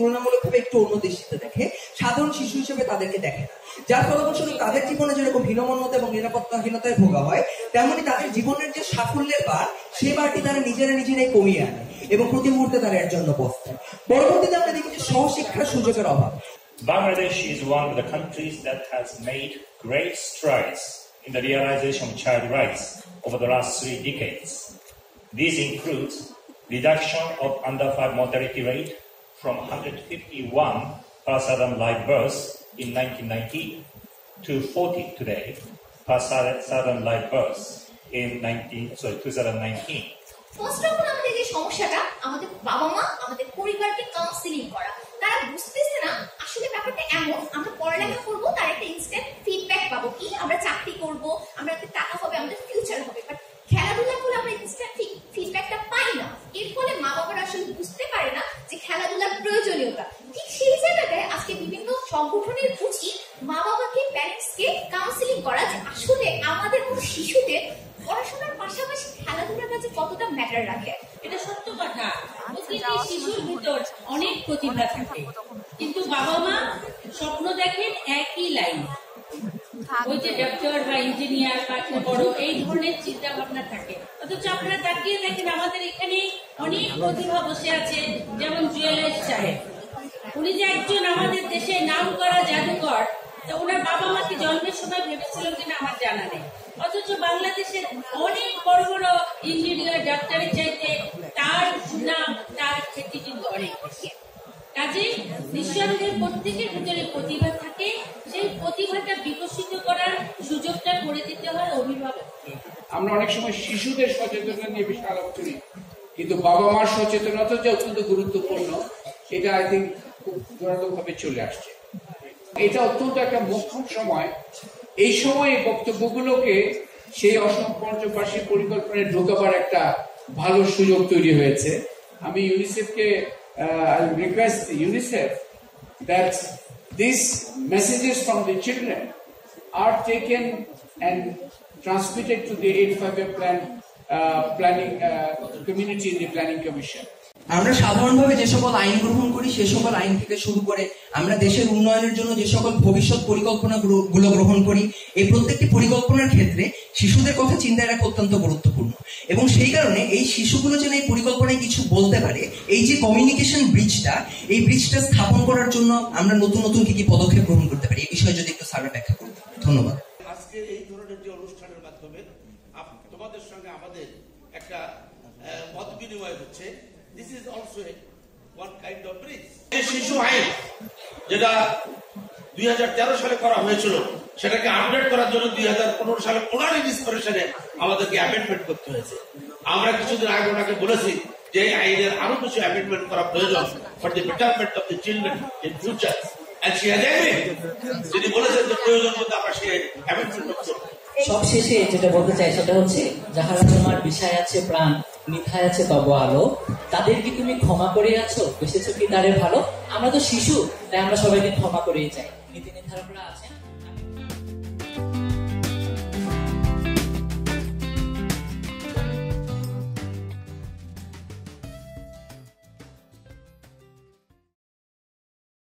তুলনামূলকভাবে একটু অন্য দৃষ্টিতে দেখে, সাধারণ শিশু হিসেবে তাদেরকে দেখে না। যার ফলবশত তাদের জীবনে যেরকম হীনমন্যতা এবং নিরাপত্তাহীনতায় ভোগা হয়, তেমনি তাদের জীবনের যে সাফল্যের বার সেই বারটি তারা নিজেরা নিজেরাই কমিয়ে আনে এবং প্রতি মুহূর্তে তারা এর জন্য পস্তায় পরবর্তীতে আমরা দেখি যে সহশিক্ষার সুযোগের অভাব। Bangladesh is one of the countries that has made great strides in the realization of child rights over the last three decades. These include reduction of under 5 mortality rate from 151 per live births in 1990 to 40 today per live births in 19, sorry, 2019. First of all আমাদের যে সমস্যাটা আমাদের বাবা মা আমাদের পরিবারকে counselling করা। তারা বুঝতেছে না আসলে ব্যাপারটা এমন আমরা পড়ালেখা করব তার একটা ইনস্ট্যান্ট ফিডব্যাক পাবো। কি আমরা চাকরি করব আমরা টাকা হবে আমাদের ফিউচার হবে বাট খেলাধুলা করলে আমরা ইনস্ট্যান্ট ফিডব্যাকটা পাই না এর ফলে মা বাবারা আসলে বুঝতে পারে না যে খেলাধুলার প্রয়োজনীয়তা ঠিক সেই জায়গাটায় আজকে বিভিন্ন সংগঠনের উচিত মা বাবাকে প্যারেন্টসকে কাউন্সিলিং করা যে আসলে আমাদের মতো শিশুদের পড়াশোনার পাশাপাশি খেলাধুলার কাছে কতটা ম্যাটার রাখে? এটা সত্য কথা। প্রতিটি শিশুর ভিতর অনেক প্রতিভা থাকে। কিন্তু বাবা মা স্বপ্ন দেখেন একই লাইন ওই যে ডাক্তার বা ইঞ্জিনিয়ার বা বড় এই ধরনের চিন্তা ভাবনা থাকে। অথচ আপনারা তাকিয়ে দেখেন আমাদের এখানে অনেক প্রতিভা বসে আছে যেমন জুয়েলার সাহেব। উনি যে একজন আমাদের দেশে নাম করা জাদুকর ওনার বাবা মাকে জন্মের সময় কিনা আমার জানা নেই। অথচ বাংলাদেশের অনেক বড় বড় ইঞ্জিনিয়ার ডাক্তারের চাইতে তার সুনাম, তার খ্যাতি কিন্তু অনেক কাজে নিঃসন্দেহে প্রত্যেকের ভিতরে প্রতিভা থাকে, সেই প্রতিভাটা বিকশিত করার সুযোগটা করে দিতে হয় অভিভাবককে। আমরা অনেক সময় শিশুদের সচেতনতা নিয়ে বেশি আলাপ করি। কিন্তু বাবা মার সচেতনতা যে অত্যন্ত গুরুত্বপূর্ণ এটা আই থিঙ্ক খুব জোরালোভাবে চলে আসছে। এটা অত্যন্ত একটা মুখ্য সময়। এই সময়ে বক্তব্যগুলোকে সেই অসম পঞ্চবার্ষিক পরিকল্পনায় ঢোকাবার একটা ভালো সুযোগ তৈরি হয়েছে। আমি ইউনিসেফকে request UNICEF that this messages from the children are taken and transmitted to the eight five plan planning community in the planning commission আমরা সাধারণভাবে যে সকল আইন গ্রহণ করি, সে সকল আইন থেকে শুরু করে আমরা দেশের উন্নয়নের জন্য যে সকল ভবিষ্যৎ পরিকল্পনা গুলো- গ্রহণ করি, এই প্রত্যেকটি পরিকল্পনার ক্ষেত্রে শিশুদের কথা চিন্তায় রাখা অত্যন্ত গুরুত্বপূর্ণ। এবং সেই কারণে এই শিশুগুলো যেন এই পরিকল্পনায় কিছু বলতে পারে, এই যে কমিউনিকেশন ব্রিজটা এই ব্রিজটা স্থাপন করার জন্য আমরা নতুন নতুন কি কি পদক্ষেপ গ্রহণ করতে পারি এই বিষয়ে যদি একটু স্যার ব্যাখ্যা করতেন ধন্যবাদ। আজকে এই ধরনের যে অনুষ্ঠানের মাধ্যমে তোমাদের সঙ্গে আমাদের একটা মত বিনিময় হচ্ছে। This is also one kind of bridge শিশু আইন যেটা দুই সালে করা হয়েছিল সেটাকে আপডেট করার জন্য দুই সালে ওনার ইন্সপিরেশনে আমাদেরকে অ্যামেন্ডমেন্ট করতে হয়েছে। আমরা কিছুদিন আগে ওনাকে বলেছি যে এই আইনের আরও কিছু অ্যামেন্ডমেন্ট করা প্রয়োজন for the betterment of the children in future. তিনি বলেছেন যে প্রয়োজন মতো আমরা সে অ্যামেন্ডমেন্ট করতে সব শেষে যেটা বলতে চাই সেটা হচ্ছে যাহারা তোমার বিষয় আছে প্রাণ মিথায় আছে তব আলো তাদেরকে তুমি ক্ষমা করে আছো? বেসেছো কি তারে ভালো? আমরা তো শিশু, তাই আমরা সবাইকে ক্ষমা করেই চাই। নীতি নির্ধারকরা আছেন।